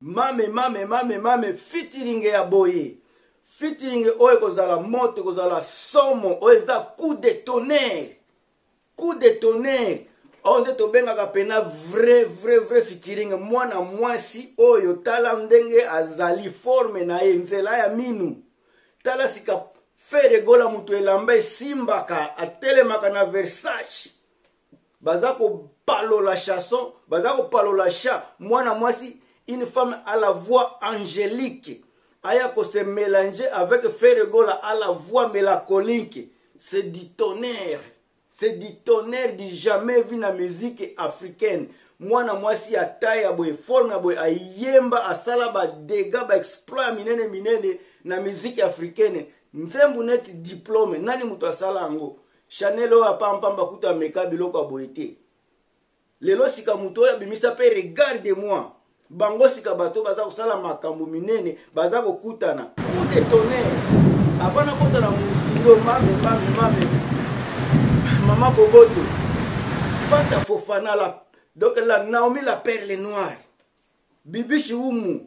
mame mame mame mame fitilinge ya boye fitilinge oyo ekozala moto ekozala somo oyo eza coup de tonnerre coup de tonnerre oyo oh, nde tobengaka mpena vrai vrai vrai fitilinge mwana mwasi oyo tala ndenge azali forme na ye nzela ya minu tala sika fere gola moto elamba esimbaka atelemaka na versace baza kopalola chanson baza kopalola chat mwana mwasi une femme à la voix angélique aya ko se mélanger avec Ferregola à la voix mélancolique c'est du tonnerre c'est du tonnerre du jamais vu na musique africaine mwana mwasi ya taille ya boye forme ya boye ayemba asala ba dégâts ba exploit ya minene minene na musique africaine nzembu neti diplome nani moto asala yango chanel oyo apampamba kutu ameka biloko ya boye te lelo sika moto oyo abimisa mpe regard de moi bango sika bato baza kosala makambo minene baza kokutana coup de tonnerre avant nakota na mozindo mame mame mame mama boboto fanta fofana la donc la naomi la perle noire bibishi umu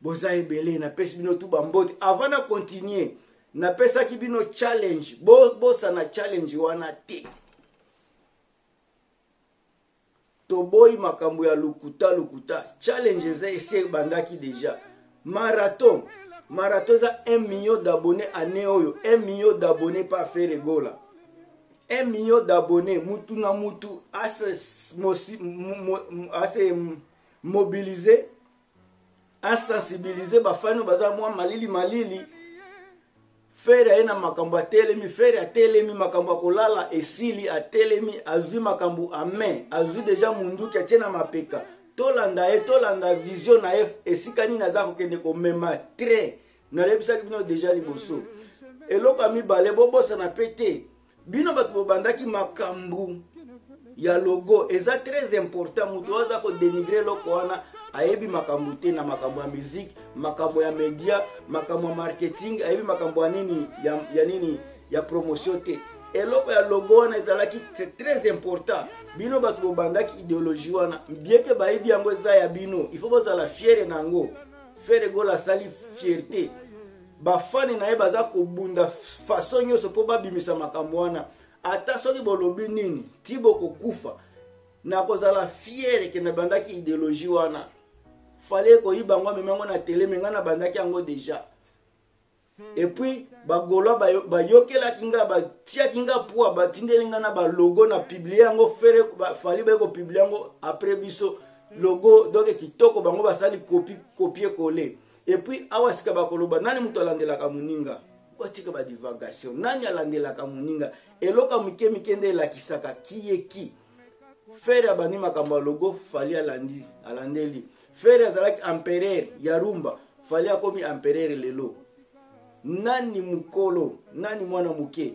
boza ebele napesi bino tu bambote avant na continue napesaki bino challenge bobosana challenge wana te toboyi makambo ya lokuta lokuta challenge eza esi ebandaki deja marathon marathon eza 1 million d'abonné année oyo 1 million d'abonné pa fere gola 1 million d'abonné mutu na mutu ase, mosi, mo, mo, ase mobilize asensibilize bafani baza mwa malili malili fere aye na makambo atelemi fere atelemi makambo ya kolala esili atelemi azwi makambo amen azwi deja munduki atie na mapeka tolanda ye tolanda vision na ye esika nini aza kokende komema train nayebisaki bino deja liboso eloko ya mibale bobosana mpe te bino bato bobandaki makambo ya logo eza très important moto aza kodenigre eloko wana ayebi makambo te na makambo ya miziki makambo ya media makambo ya marketing ayebi makambo ya nini ya, ya nini ya promotion te eloko ya logo wana ezalaki très important bino bato bobandaki ideologie wana bieke bayebi yango eza ya bino il faut bozala fiere na yango fere gola asali fierte bafani na ye baza kobunda faso nyonso mpo babimisa makambo wana ata soki bolobi nini ti bokokufa nakozala fiere ke nabandaki ideologie wana fale koyiba yango amemi yango na tele me ngai nabandaki yango deja epuis bagolois bayokelaki ngai batiaki ngai pua batindeli ngai na balogo na publie yango fere fali baye kopiblie yango apres biso logo donk kitoko bango basali kopie kole epuis awa sika bakoloba nani moto alandelaka moninga botika badivagation nani alandelaka moninga eloko ya mike mike nde elakisaka kiyeki fere abandi makambo ya logo fali alandi alandeli fere azalaki empereur ya rumba fali akomi empereur lelo nani mokolo nani mwana moke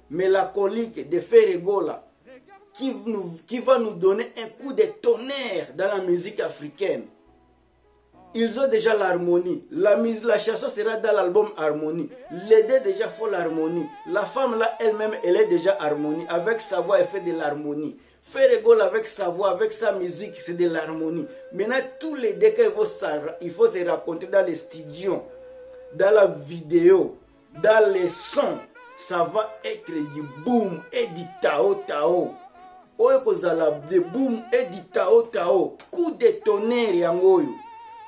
mélancolique de Ferregola, qui, qui va nous donner un coup de tonnerre dans la musique africaine. ils ont déjà l'harmonie. La, mise, la chanson sera dans l'album Harmonie. Les deux déjà font l'harmonie. La femme là elle-même, elle est déjà harmonie. Avec sa voix, elle fait de l'harmonie. Faire rigole avec sa voix, avec sa musique, c'est de l'harmonie. Maintenant, tous les deux il faut, il faut se raconter dans les studios, dans la vidéo, dans le son ça va être du boom et du tao tao oyo ekozala de boom et du tao tao coup de tonnerre yango oyo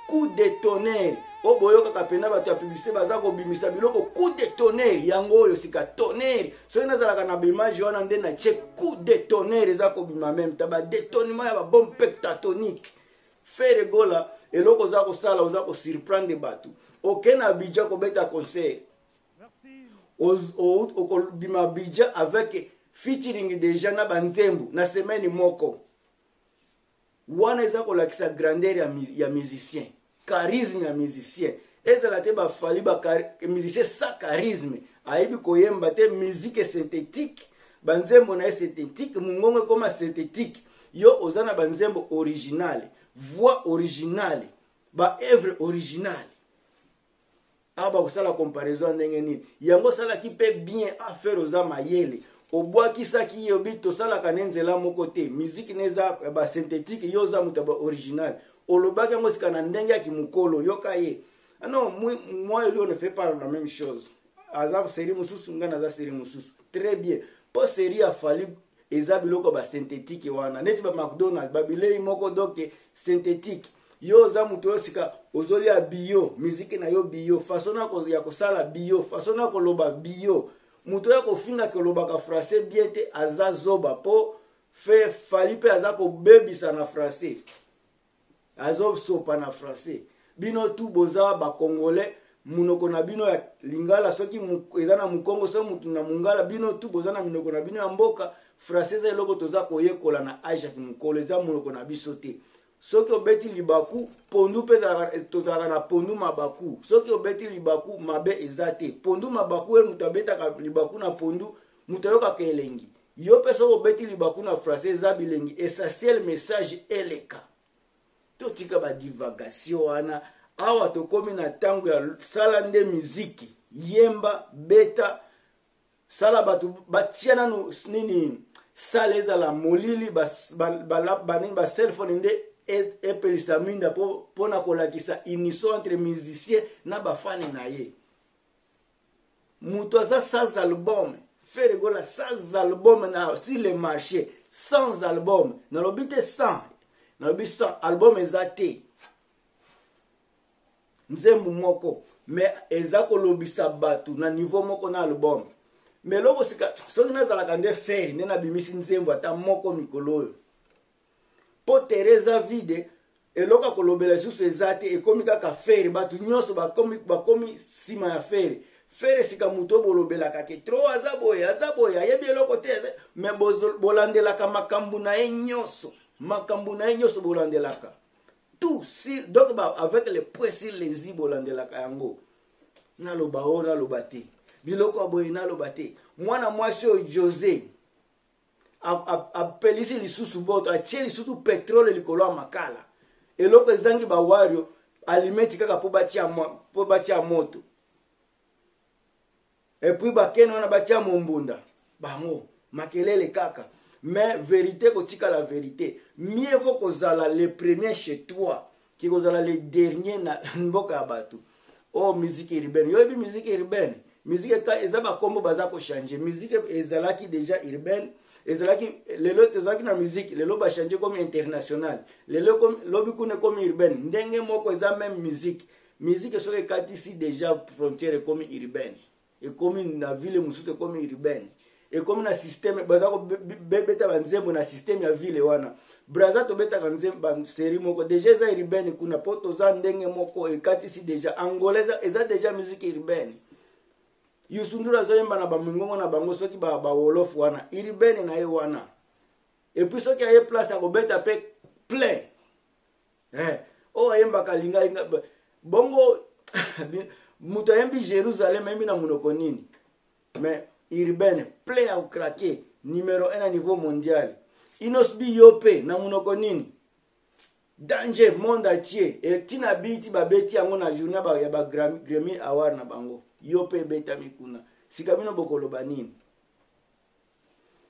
coup de tonnerre oyo boyokaka mpena bato ya publicité baza kobimisa biloko coup de tonnerre yango oyo sika tonnerre soki nazalaka na baimage wana nde natie coup de tonnerre eza kobima meme ta badetonement ya babombe pectatonique Ferre Gola eloko oza kosala oza kosurprendre bato oke na abidja kobeta concert okobima abidja avec featuring deja na banzembo na semaine moko wana eza kolakisa grandeur ya, ya musicien charisme ya musicien ezala te bafali bamusicien sa charisme ayebi koyemba te musique synthétique banzembo na ye synthétique mongongo ekoma synthétique yo oza na banzembo originale voix originale ba œuvre originale awa bakosala comparaison ya ndenge nini yango osalaki mpe bien affaire oza mayele obwakisaki ye obi tosalaka ne nzela moko te miziki ne eza ya basynthétique yo oza moto ya baoriginal olobaki yango sika na ndenge ya kimokolo yoka ye ah non moi elio ne fait pas la même chose aza série mosusu ngai naza série mosusu très bien mpo série ya fali eza biloko ya basynthétique wana neti ba macdonald babilei moko doke synthétique yo oza moto oyo sika ozolia bio miziki na yo bio faso ya kosala bio faso na koloba bio moto oyo akofinga kolobaka français bien te aza zoba mpo fe fali mpe aza kobebisa na français azo sopa na français bino tu boza ba congolais munoko na bino ya lingala soki eza na mukongo soki mutu na mungala bino tu boza na minoko na bino ya mboka français eza eloko toza koyekola na age ya kimokolo eza monoko na biso te soki obeti libaku pondu mpe tozalaka na pondu mabaku soki obeti libaku mabe eza te pondu mabaku oyo moto abetaka libaku na pondu moto ayokaka elengi Yo pe soki obeti libaku na français eza bilengi essentiel message eleka. Totika ba divagation wana awa tokomi na ntango ya sala nde miziki yemba beta sala bato batia nano nini sala ezala molili banini baselfone nde e, epelisa minda mpo na kolakisa unison entre musicien na bafane na ye moto aza sans album fere gola sans album na sur le marché sans album nalobi te sans nalobi sans album eza te nzembo moko mais eza kolobisa bato na niveau moko na album mais eloko sika soki nazalaka nde fere nde nabimisi nzembo ata moko mikolo oyo po terrain eza vide eloko ya kolobela lisusu eza te ekomi kaka fere bato nyonso bakomi, bakomi nsima ya fere fere sika moto oyo bolobelaka ke tro aza boye aza boye ayebi eloko te me bolandelaka makambo na ye nyonso makambo na ye nyonso bolandelaka tout si, donc ba, avec le point sur les i bolandelaka yango naloba oyo naloba te biloko ya boye naloba te mwana mwasi oyo jose apelisi lisusu boto atie lisusu petrole likolo ya makala eloko ezangi bawario alimeti kaka mpo batia moto epuis bakene wana batia mombunda bango makelele kaka mais verité kotikala verité mieux vaut kozala le premier chez toi kikozala le dernier na mboka ya bato o oh, musique urbaine yoyebi musique urbaine musique eka eza bakombo baza kochange musique ezalaki déjà urbaine ezalaki lelo tozalaki na musique lelo bachange comme international lelo lobi kuna ekomi urbaine ndenge moko eza meme musique musique soki ekatisi déjà frontière ekomi urbaine ekomi na ville mosusu ekomi urbaine ekomi na systeme baza kobeta banzembo na systeme ya ville wana braza tobetaka baserie moko deja eza urbaine kuna mpo toza ndenge moko ekatisi deja angola eza, eza deja musique urbaine yusunduru azoyemba na bamingongo na bango soki bawolof ba wana urbaine na ye wana epuis soki aye place akobeta mpe plein eh, oyo oh, ayembaka lingai bongo moto ayembi jérusalem ayembi na monoko nini mais urbaine ple ya okrake numero 1 na niveau mondial inosbi yo mpe na monoko nini danger monde atie etina biti babeti yango na journée ya bagremi award na bango yo mpe ebetami kuna sika bino bokoloba nini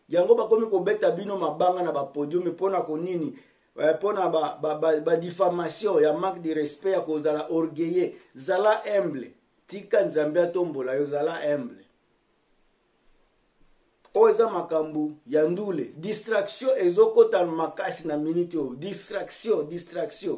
yango bakomi kobeta bino mabanga na bapodiumi mpo na konini eh, mpo na badifamation ba, ba, ba ya manque de respect ya kozala orgueilleux zala humble tika nzambe atombola yo zala humble oyo eza makambo ya ndule distraction ezokota makasi na minute oyo distraction distraction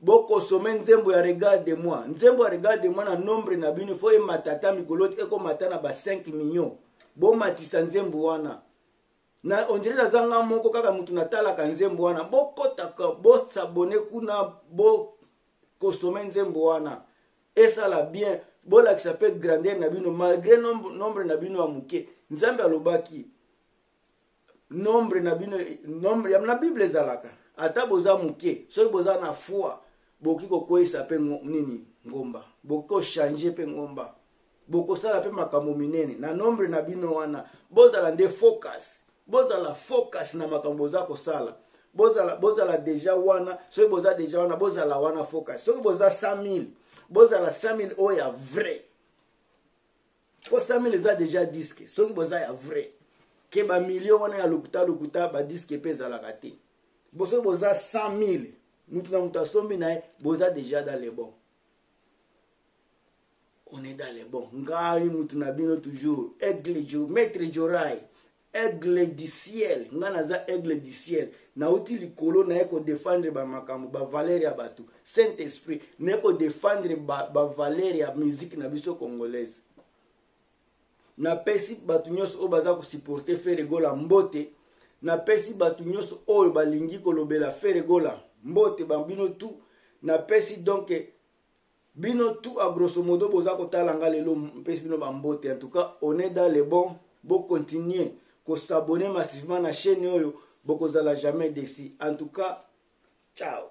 bokosome nzembo ya regard de moi nzembo ya regard de moi na nombre na bino fo emata ata mikolo te ekomata na ba 5 million bomatisa nzembo wana na ondire naza nga moko kaka motu natalaka nzembo wana bokotaka bosabone kuna bokosome nzembo wana esala bien bolakisa mpe grandeur na bino malgre nombre na bino ya moke nzambe alobaki nombre na bino nombre ya na bible ezalaka ata boza moke soki boza na foi bokoki kokweisa mpe nini ngomba bokoki kochange mpe ngomba bokosala mpe makambo minene na nombre na bino wana bozala nde focus bozala focus na makambo boza kosala bozala, bozala deja wana soki boza deja wana bozala wana focus soki boza 100 000 bozala 100 000 oyo ya vrai 300 000 eza deja diske soki boza ya vrai ke bamilio wana ya lokuta lokuta badiske mpe ezalaka te bo soki boza 100 000 motu na motu asombi na ye boza deja dans le bon on est dans le bon ngai motu na bino toujours aigle jo maître jorai aigle du ciel nga naza aigle du ciel nauti likolo naye kodefendre bamakambo bavalere ya bato saint esprit naye kodefendre bavalere ba ya miziki na biso congolaise napesi bato nyonso oyo baza kosuporte feregola mbote napesi bato nyonso oyo balingi kolobela feregola mbote bambino tu napesi donke Bino tout a grosso modo boza kotala nga lelo mpesi bino ba mbote en tout cas on est dans le bon bo continuer ko s'abonner massivement na chaîne oyo bokozala jamais déçu en tout cas ciao